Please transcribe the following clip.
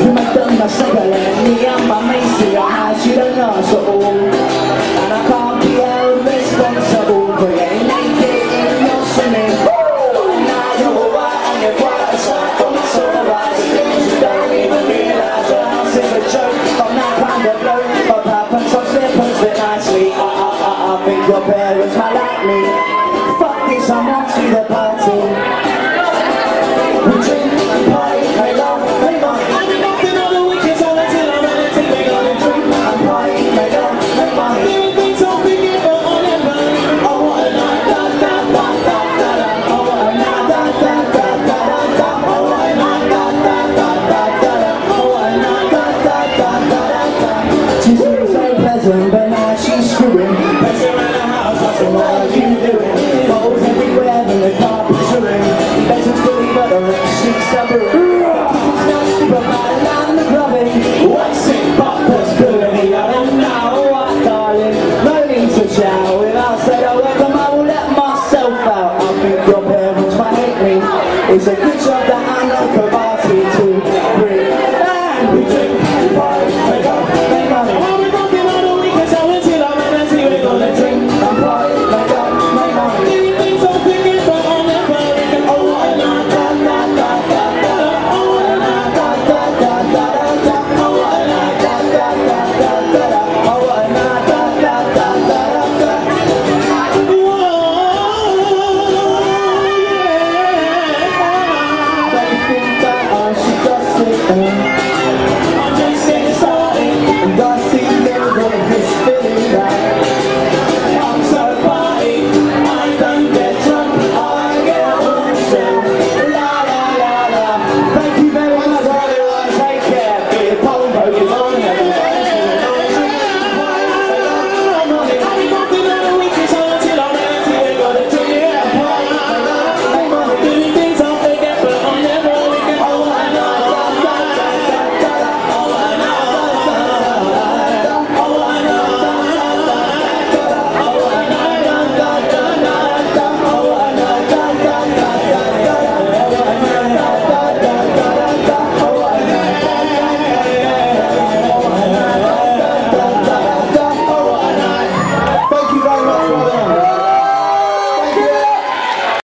Matanda sagale ni amba meisi Ashira no so And I can't be held responsible For anything in And I don't know why I get why I start from my Why the you don't even realize Your house I'm not kind of low My papa talks nipples nicely I, think your parents might like me Fuck this, I'm off to the party your parents.